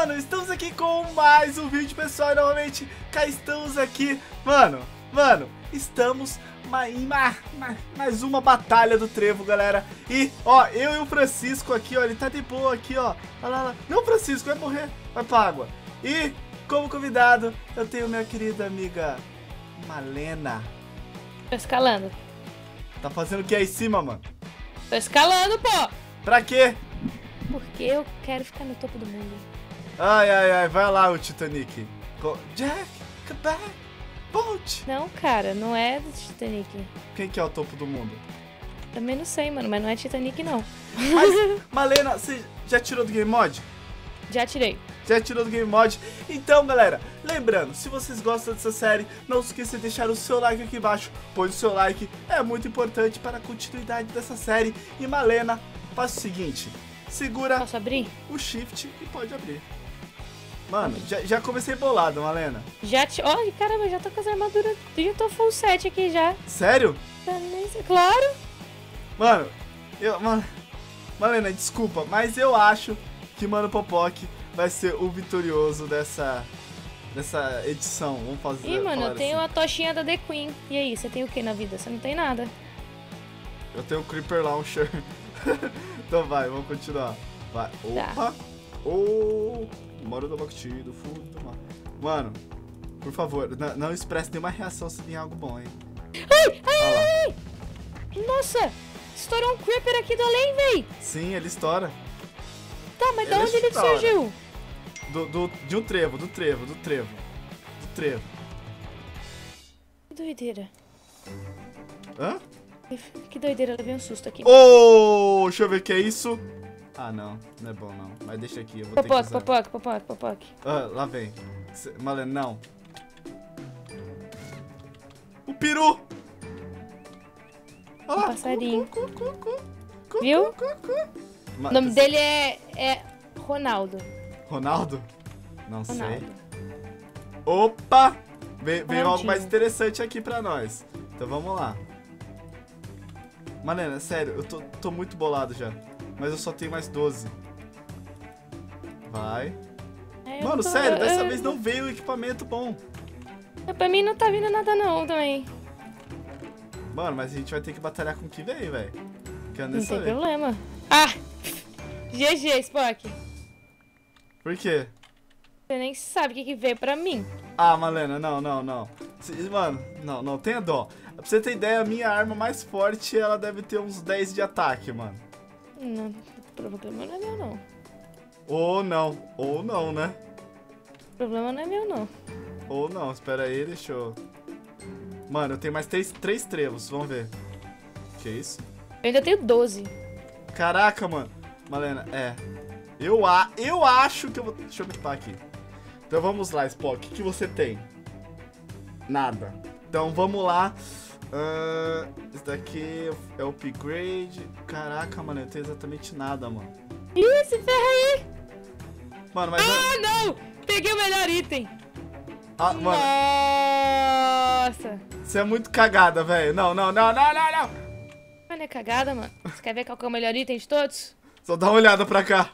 Mano, estamos aqui com mais um vídeo, pessoal, e novamente cá estamos aqui, mano, mano, estamos em mais, mais uma batalha do trevo, galera, e, ó, eu e o Francisco aqui, ó, ele tá de boa aqui, ó, olha lá, lá, não, Francisco, vai morrer, vai pra água, e, como convidado, eu tenho minha querida amiga Malena. Tô escalando. Tá fazendo o que aí em cima, mano? Tô escalando, pô! Pra quê? Porque eu quero ficar no topo do mundo. Ai, ai, ai, vai lá o Titanic. Jack, come back, Bolt. Não, cara, não é do Titanic. Quem que é o topo do mundo? Também não sei, mano, mas não é Titanic, não. Mas, Malena, você já tirou do Game Mod? Já tirei. Já tirou do Game Mod? Então, galera, lembrando, se vocês gostam dessa série, não se esqueça de deixar o seu like aqui embaixo, pois o seu like é muito importante para a continuidade dessa série. E Malena, faça o seguinte, segura o Shift e pode abrir. Mano, já, já comecei bolado, Malena. Já te... Olha, caramba, já tô com as armaduras. Já tô full set aqui já. Sério? Claro. Mano, eu. Mano, Malena, desculpa, mas eu acho que Mano Popoc vai ser o vitorioso dessa. dessa edição. Vamos fazer. Ih, mano, eu tenho assim. a tochinha da The Queen. E aí, você tem o que na vida? Você não tem nada. Eu tenho o Creeper Launcher. então vai, vamos continuar. Vai. Tá. Opa! Moro do Bacti, do fundo do mar. Mano, por favor, não, não expresse nenhuma reação se tem algo bom, hein? Ai, ai, ai, ai! Nossa! Estourou um Creeper aqui do além, véi! Sim, ele estoura. Tá, mas de Ele onde ele surgiu? Do, do, de um trevo, do trevo, do trevo. Do trevo. Que doideira. Hã? Que doideira, levei um susto aqui. Oh, deixa eu ver o que é isso. Ah, não. Não é bom, não. Mas deixa aqui, eu vou ter que Popoc, usar. popoc, popoc, popoc. Ah, lá vem. Malena, não. O peru! Ah, Um passarinho. cu, cu, cu, Viu? O nome dele é, é Ronaldo. Ronaldo? Não Ronaldo. sei. Opa! Vem, vem algo mais interessante aqui pra nós. Então vamos lá. Malena, sério, eu tô, tô muito bolado já. Mas eu só tenho mais 12. Vai. É, Mano, tô- sério, dessa eu- vez não veio o equipamento bom. eu- Pra mim não tá vindo nada não também. Mano, mas a gente vai ter que batalhar com o que veio, velho. Nem Não tem saber. problema. Ah! GG, Spock. Por quê? Você nem sabe o que, que veio pra mim. Ah, Malena, não, não, não. Mano, não, não, tenha dó. Pra você ter ideia, a minha arma mais forte, ela deve ter uns 10 de ataque, mano. Não, o problema não é meu não. Ou não, ou não, né? O problema não é meu não. Ou não, espera aí, deixa eu... Mano, eu tenho mais três, três trevos, vamos ver. Que isso? Eu ainda tenho 12. Caraca, mano. Malena, é. Eu, a, eu acho que eu vou... Deixa eu equipar aqui. Então vamos lá, Spock. O que, que você tem? Nada. Então vamos lá. Ahn, esse daqui é o upgrade. Caraca, mano, eu não tenho exatamente nada, mano. Ih, se ferra aí! Mano, mas... Ah, não! Peguei o melhor item. Ah, mano, Nossa! você é muito cagada, velho. Não, não, não, não, não, não. Olha a cagada, mano. Você quer ver qual que é o melhor item de todos? Só dá uma olhada pra cá.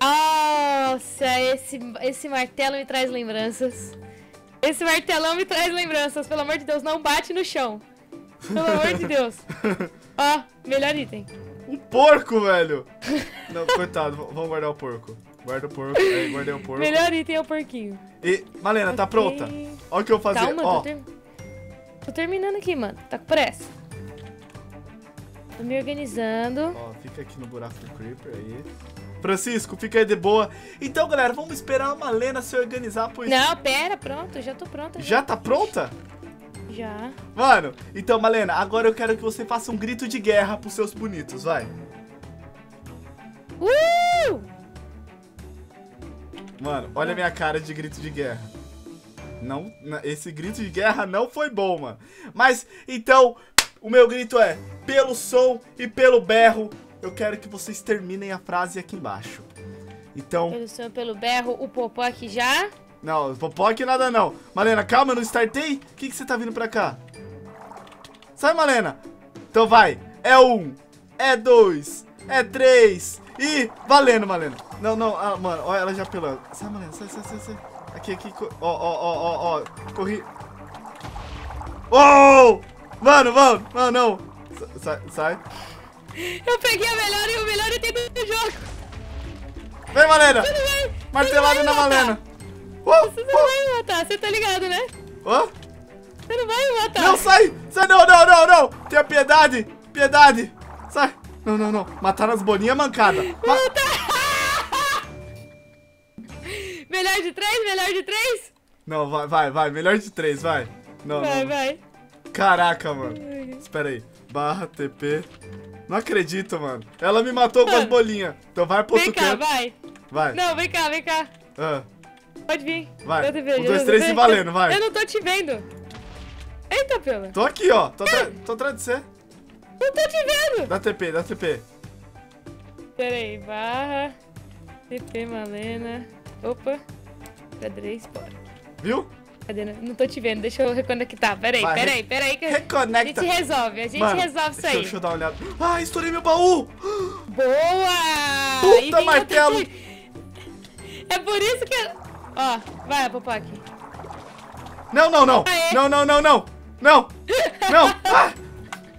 Nossa, esse, esse martelo me traz lembranças. Esse martelão me traz lembranças. Pelo amor de Deus, não bate no chão. Pelo amor de Deus. Ó, melhor item. Um porco, velho. Não, coitado, vamos guardar o porco. Guarda o porco. Aí, guardei o porco. Melhor item é o porquinho. E, Malena, tá Ok. pronta? Olha o que eu vou fazer. Calma, Ó, tô, ter- tô terminando aqui, mano. Tá com pressa. Tô me organizando. ó, fica aqui no buraco do Creeper aí. Francisco, fica aí de boa. Então, galera, vamos esperar a Malena se organizar, pois... Não, pera, pronto, já tô pronta. Já tá pronta? Já. Mano, então, Malena, agora eu quero que você faça um grito de guerra pros seus bonitos, vai. Uh! Mano, olha a minha cara de grito de guerra. Não, esse grito de guerra não foi bom, mano. Mas, então, o meu grito é, pelo som e pelo berro, eu quero que vocês terminem a frase aqui embaixo. Então, Pelo seu pelo berro, o popó aqui já. não, popoque nada não. Malena, calma, eu não startei? O que, que você tá vindo pra cá? Sai, Malena. Então vai, é um, é dois, é três e valendo, Malena. Não, não, ah, mano, olha ela já pelando. Sai, Malena, sai, sai, sai, sai. Aqui, aqui, ó, ó, ó, ó, ó, corri. Oh! Mano, mano, não, não. Sa- Sai, sai. Eu peguei a melhor e o melhor item do jogo. Vem, Malena. Não vai. Martelada na. Malena. Oh, Você não vai me matar, você tá ligado, né? oh. Você não vai me matar. Não, sai! Sai, não, não, não, não! Tenha piedade! Piedade! Sai! Não, não, não. Mataram as bolinhas mancada. Ma Melhor de três, melhor de três? não, vai, vai, vai. Melhor de três, vai. Não, Vai, não. vai. Caraca, mano. Espera aí. Barra TP. Não acredito, mano. Ela me matou com as bolinhas. Então vai pro Vem cá, vai. Vai. Não, vem cá, vem cá. Ah, Pode vir. Vai. Vejo, Um, dois, três e valendo, vai. Eu não tô te vendo. Eita, pela. tô aqui, ó. Tô, atra- tô atrás de você. Não tô te vendo. Dá TP, dá TP. Pera aí, barra. TP Malena. Opa. Cadê? Sport. Viu? Cadê? Não tô te vendo, deixa eu reconectar. Pera aí, Vai, pera re- aí, pera aí. Que a Reconecta. gente resolve, a gente Mano, resolve isso deixa, aí. deixa eu dar uma olhada. Ah, estourei meu baú! Boa! Puta martelo. É por isso que... Ó, vai, Popoc. Não, não, não. Aê. Não, não, não, não. Não. Não. Ah,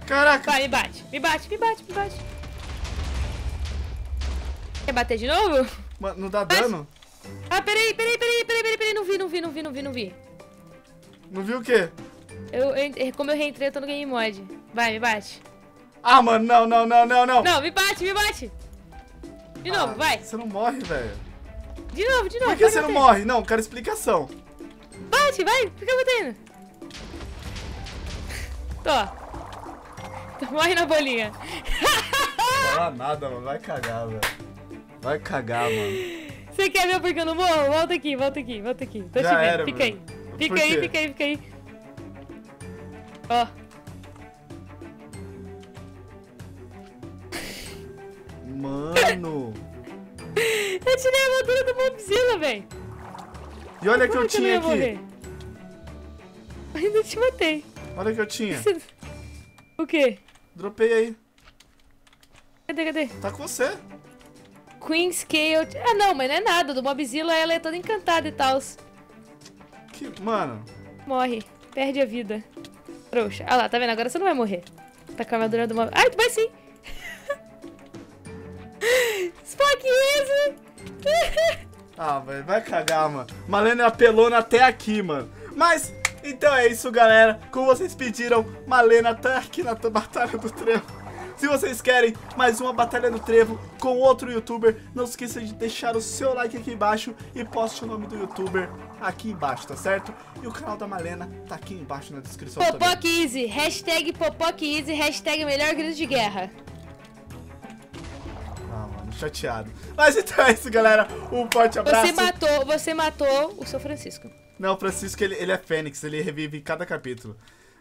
caraca. Vai, me bate, me bate, me bate, me bate. Quer bater de novo? Mano, não dá dano? Ah, peraí, peraí, peraí, peraí, peraí, peraí, não vi, não vi, não vi, não vi, não vi. Não viu o quê? Eu, eu- como eu reentrei, eu tô no game mod. Vai, me bate. Ah, mano, não, não, não, não, não. Não, me bate, me bate. De novo, Ah, vai. Você não morre, velho. De novo, de novo. Por que você não morre? Não, quero explicação. Bate, vai, fica batendo. Tô. Tô morre na bolinha. Fala nada, mano. Vai cagar, velho. Vai cagar, mano. Você quer ver porque eu não morro? Volta aqui, volta aqui, volta aqui. Tô Já te vendo, era, fica aí. Fica Por aí, quê? fica aí, fica aí. Ó, Mano. eu tirei a moldura do Mobzilla, velho. E olha que eu Como que eu tinha aqui. morrer? Ainda te matei. Olha que eu tinha. O quê? Dropei aí. Cadê, cadê? Tá com você. Queen Scale. Ah, não, mas não é nada. Do Mobzilla ela é toda encantada e tal. Que... Mano. Morre. Perde a vida. Trouxa. Ah lá, tá vendo? Agora você não vai morrer. Tá com a armadura do Mob. Ai, tu vai sim. Spock isso. Ah, velho, vai cagar, mano. Malena é apelona até aqui, mano. Mas, então é isso, galera. Como vocês pediram, Malena tá aqui na Batalha do Trevo. Se vocês querem mais uma Batalha do Trevo com outro youtuber, não se esqueça de deixar o seu like aqui embaixo e poste o nome do youtuber aqui embaixo, tá certo? E o canal da Malena tá aqui embaixo na descrição também. Popoc Easy. Hashtag Popoc Easy. Hashtag melhor grito de guerra. Ah, mano, chateado. Mas então é isso, galera. Um forte abraço. Você matou, você matou o seu Francisco. Não, o Francisco, ele, ele é fênix, ele revive cada capítulo.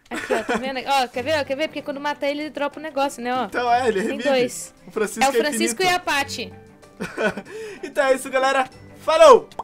Aqui, ó, tá vendo? Ó, quer ver? ó, Quer ver? Porque quando mata ele, ele dropa o negócio, né, ó. Então é, ele Tem revive. dois. O Francisco É o Francisco e infinito. a Paty. então é isso, galera. Falou!